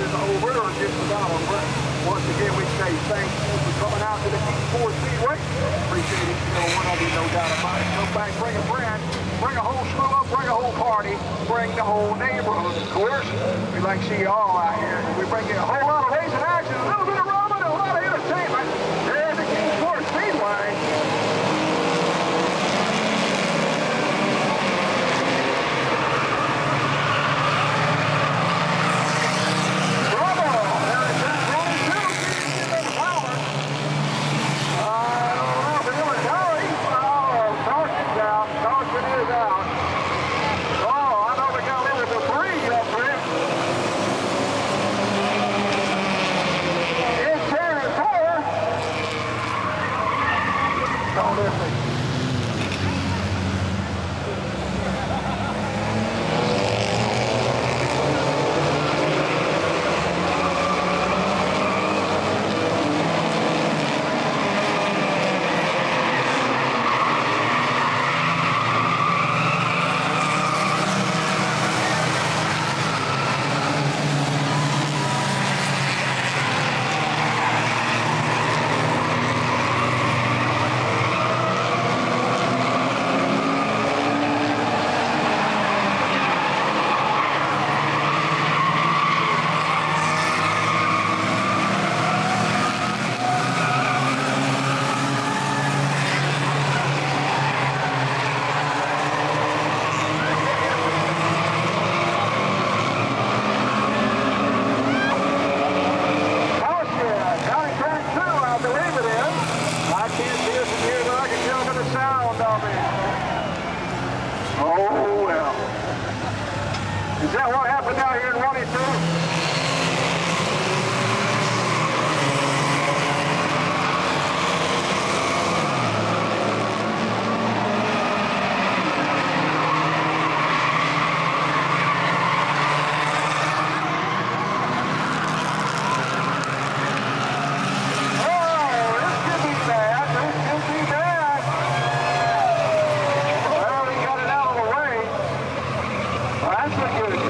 is over or just about. But once again, we say thank you for coming out to the Q4 Speedway. Appreciate each and every one of you, no doubt about it. Come back, bring a friend, bring a whole slew up, bring a whole party, bring the whole neighborhood, of course. We like to see you all out here. We bring you a whole lot of racing action, a little bit of rubber, that's a good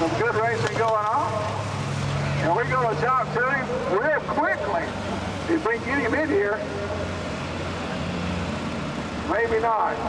Some good racing going on. And we're going to talk to him real quickly. If we can get him in here. Maybe not.